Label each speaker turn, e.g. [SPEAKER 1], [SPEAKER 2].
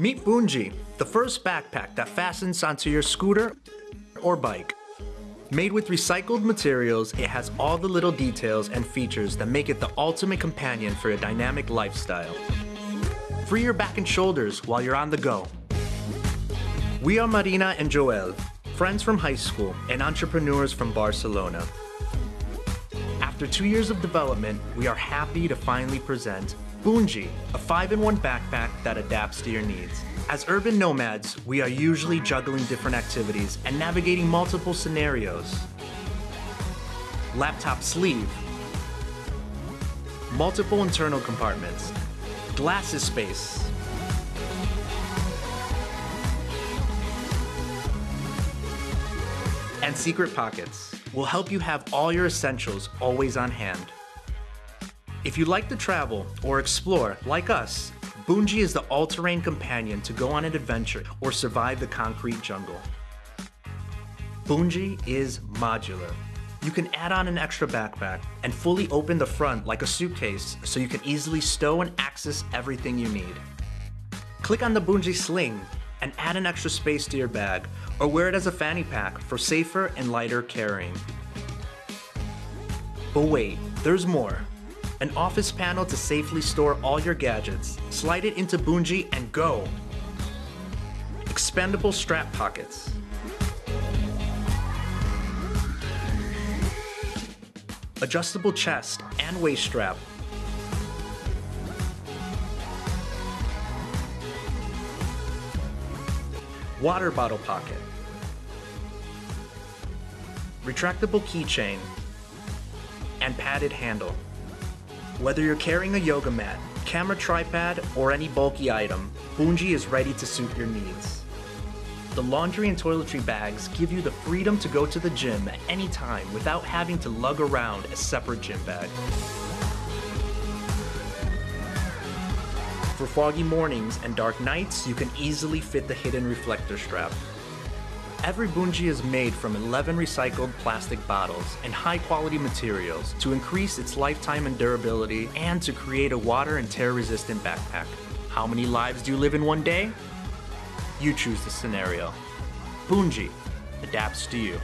[SPEAKER 1] Meet Bunji, the first backpack that fastens onto your scooter or bike. Made with recycled materials, it has all the little details and features that make it the ultimate companion for a dynamic lifestyle. Free your back and shoulders while you're on the go. We are Marina and Joel, friends from high school and entrepreneurs from Barcelona. After two years of development, we are happy to finally present Bunji, a 5-in-1 backpack that adapts to your needs. As urban nomads, we are usually juggling different activities and navigating multiple scenarios. Laptop sleeve, multiple internal compartments, glasses space, and secret pockets will help you have all your essentials always on hand. If you like to travel or explore, like us, Bunji is the all-terrain companion to go on an adventure or survive the concrete jungle. Bunji is modular. You can add on an extra backpack and fully open the front like a suitcase so you can easily stow and access everything you need. Click on the Bunji sling and add an extra space to your bag or wear it as a fanny pack for safer and lighter carrying. But wait, there's more. An office panel to safely store all your gadgets. Slide it into Bunji and go. Expendable strap pockets. Adjustable chest and waist strap. Water bottle pocket. Retractable keychain and padded handle. Whether you're carrying a yoga mat, camera tripod, or any bulky item, Bunji is ready to suit your needs. The laundry and toiletry bags give you the freedom to go to the gym at any time without having to lug around a separate gym bag. For foggy mornings and dark nights, you can easily fit the hidden reflector strap. Every Bunji is made from 11 recycled plastic bottles and high quality materials to increase its lifetime and durability and to create a water and tear resistant backpack. How many lives do you live in one day? You choose the scenario. Bunji adapts to you.